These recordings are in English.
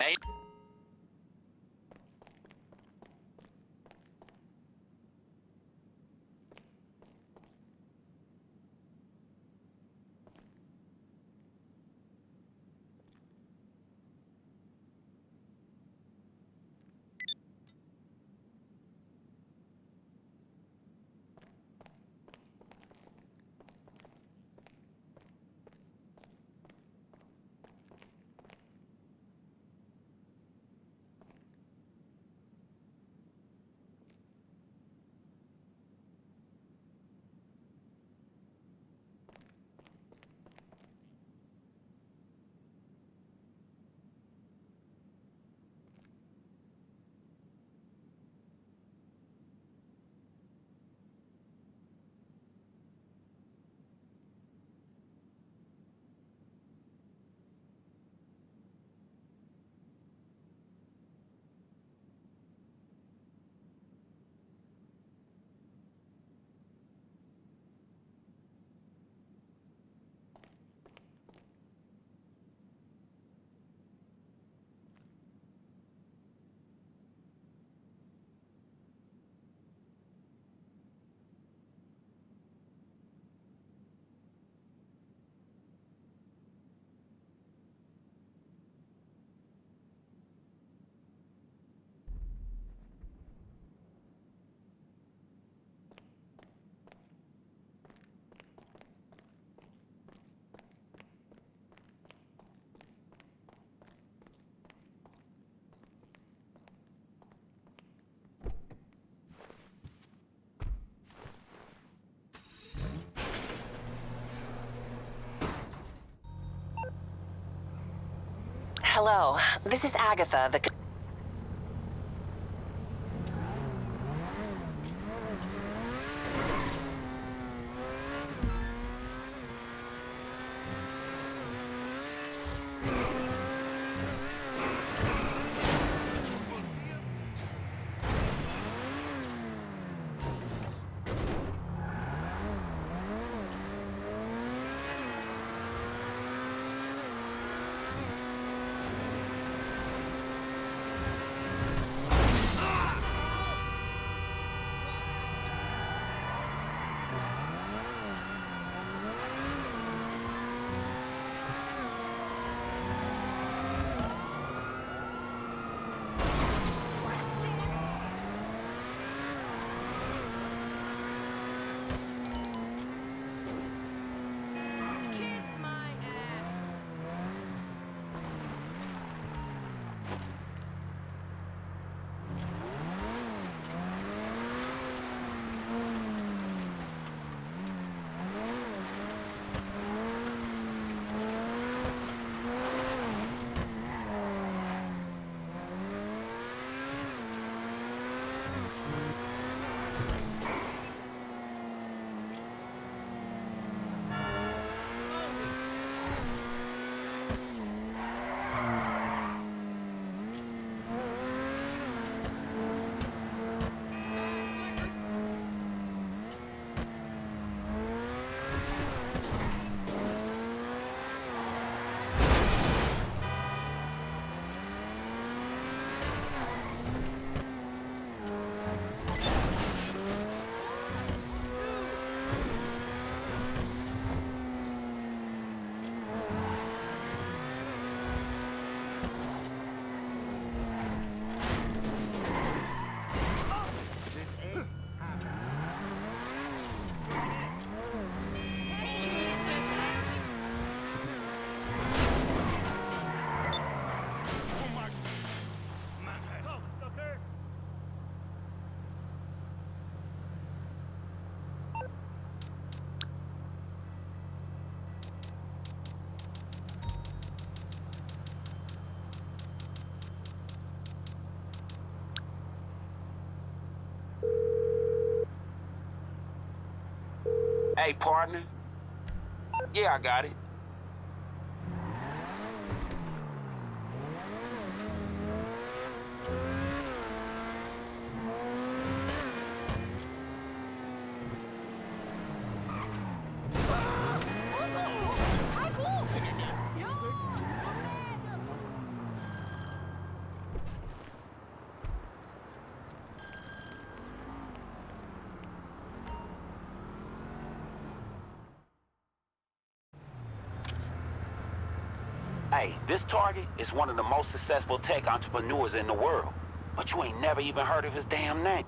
Hey. Hello, this is Agatha, the. Hey, partner. Yeah, I got it. Hey, this target is one of the most successful tech entrepreneurs in the world. But you ain't never even heard of his damn name.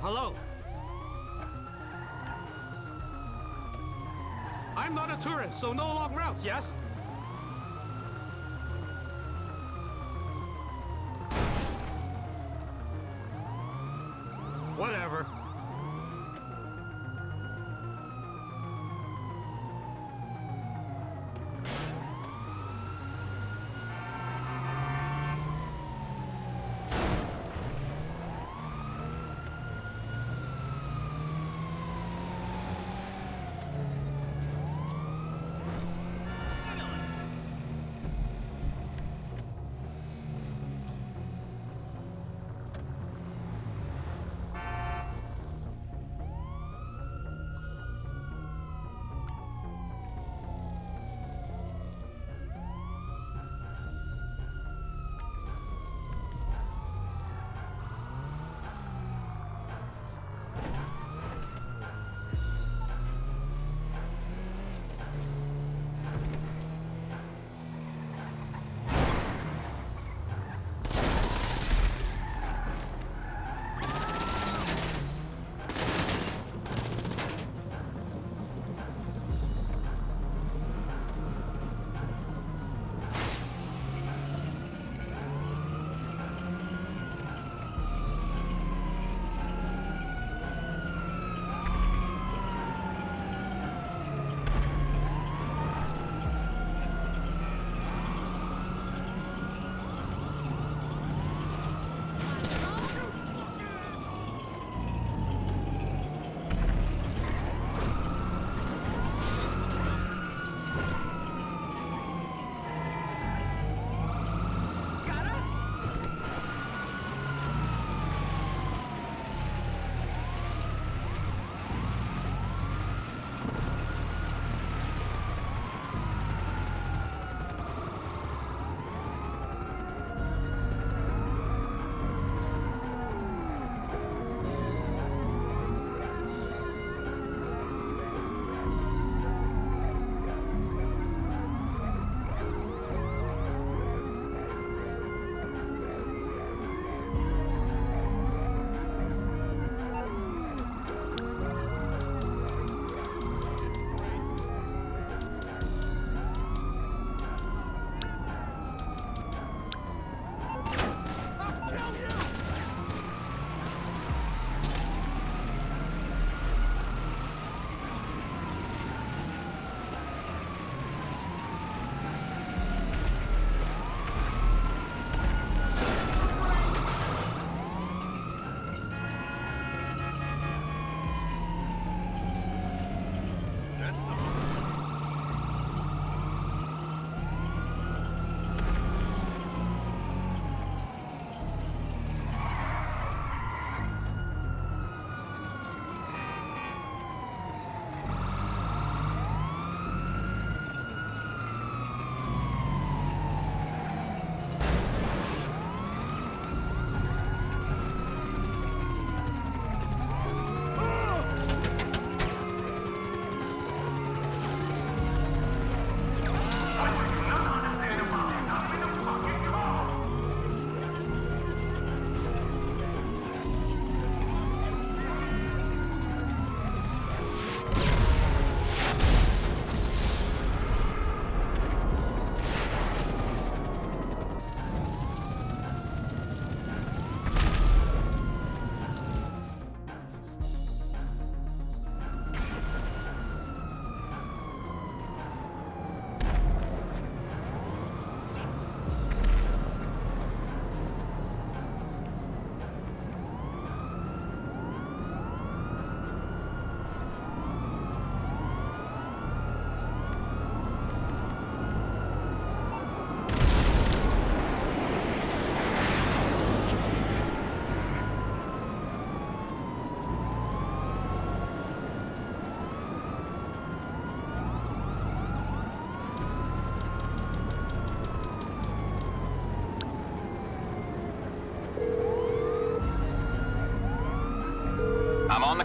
Hello. I'm not a tourist, so no long routes, yes?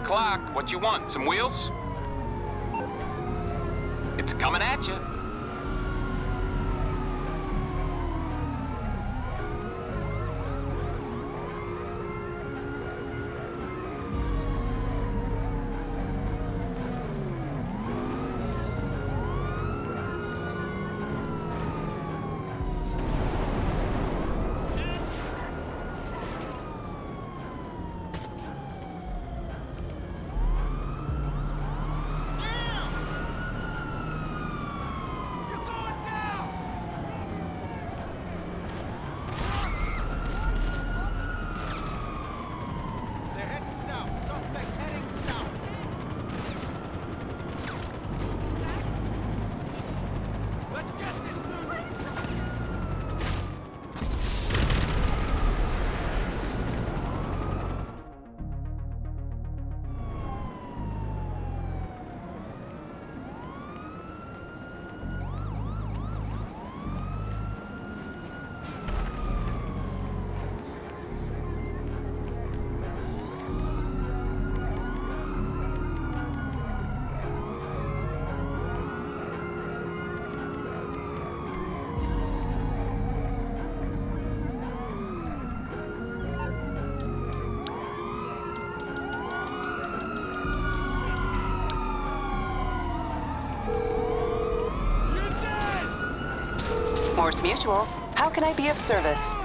On the clock. What you want? Some wheels? It's coming at you. Mors Mutual, how can I be of service?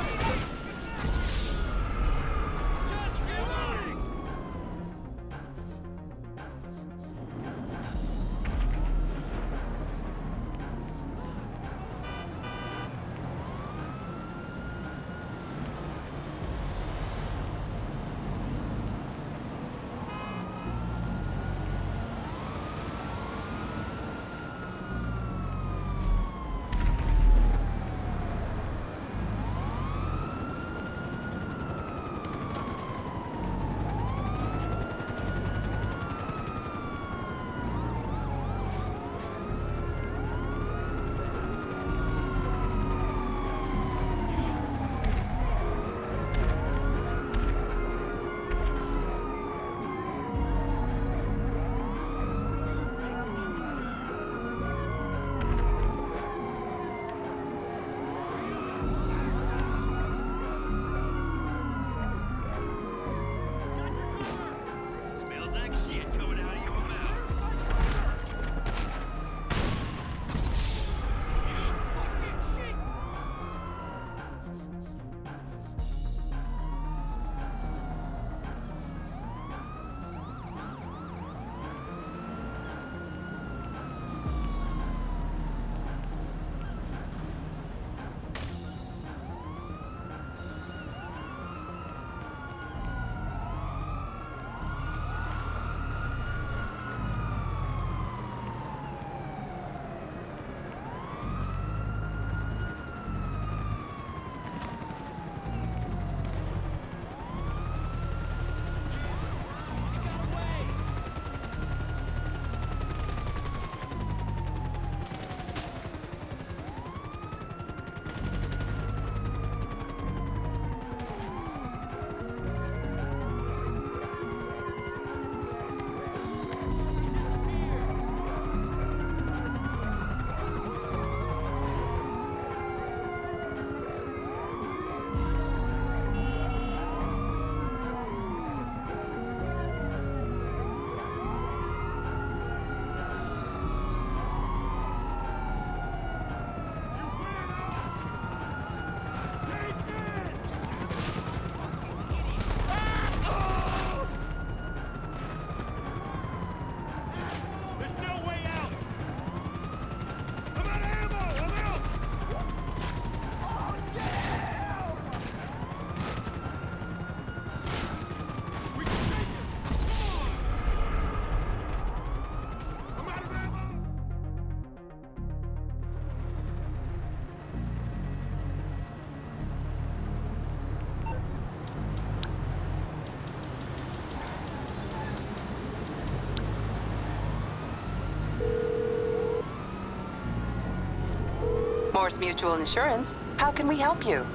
Mutual Insurance, how can we help you?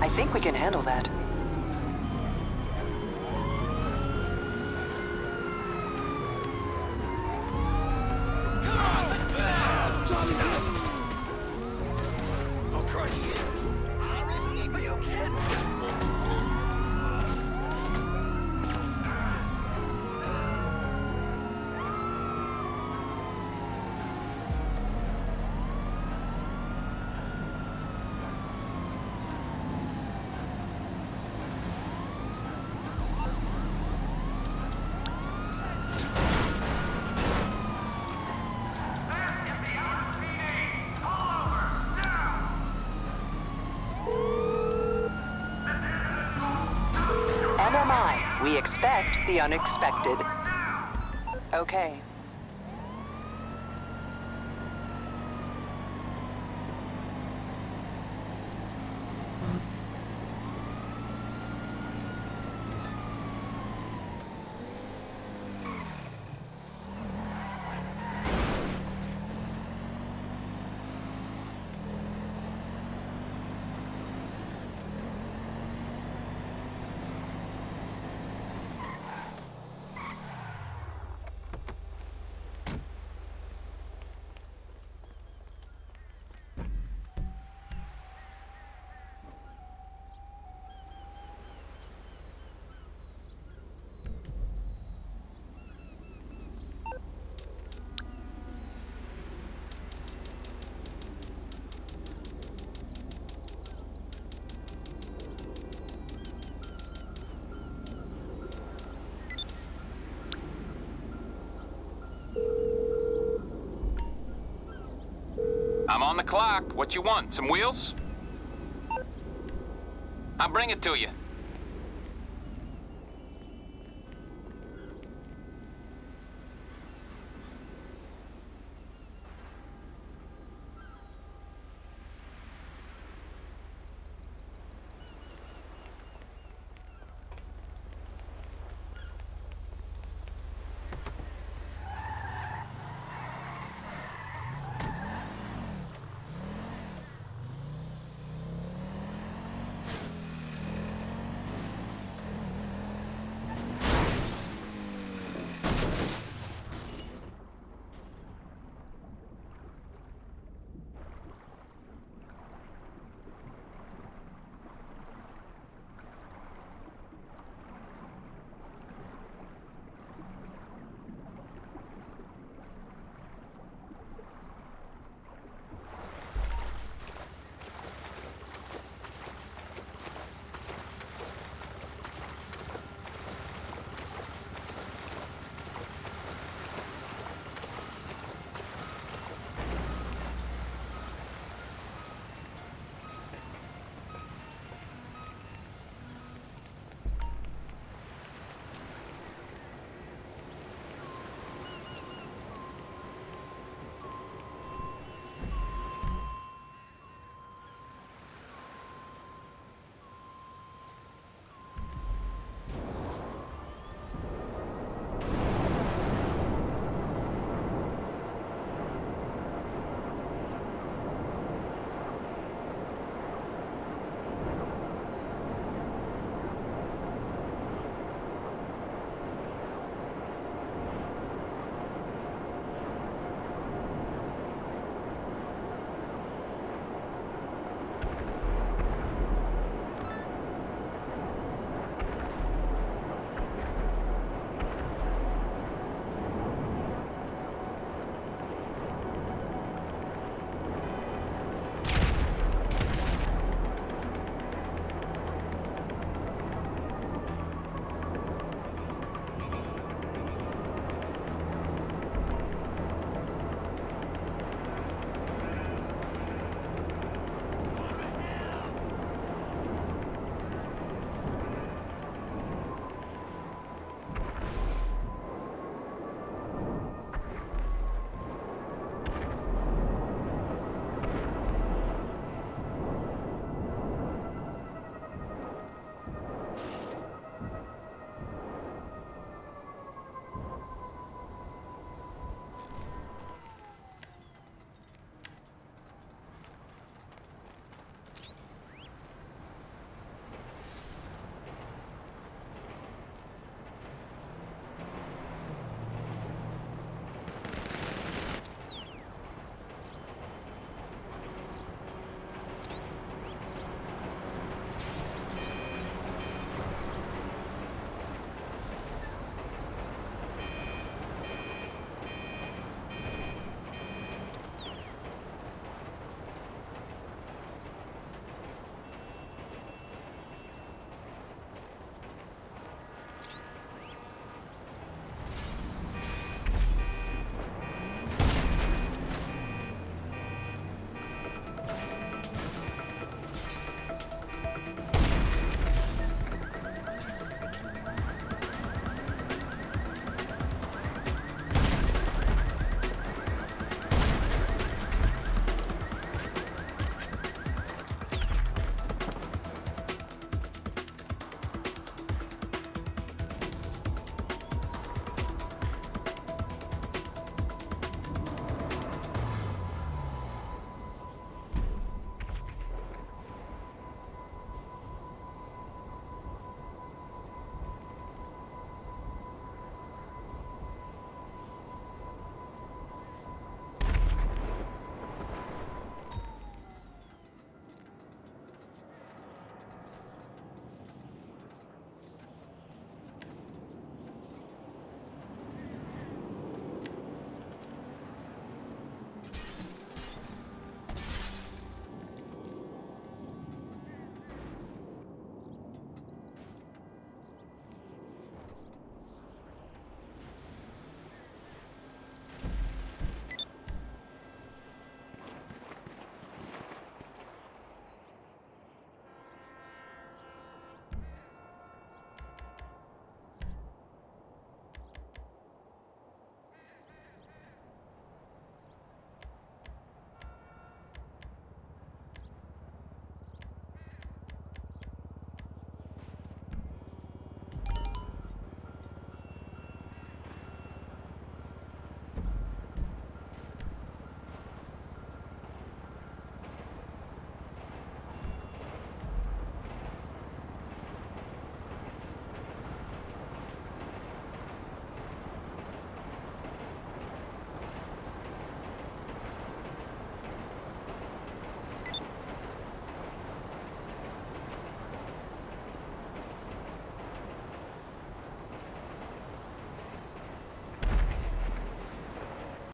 I think we can handle that. Expect the unexpected. Okay. I'm on the clock. What you want? Some wheels? I'll bring it to you.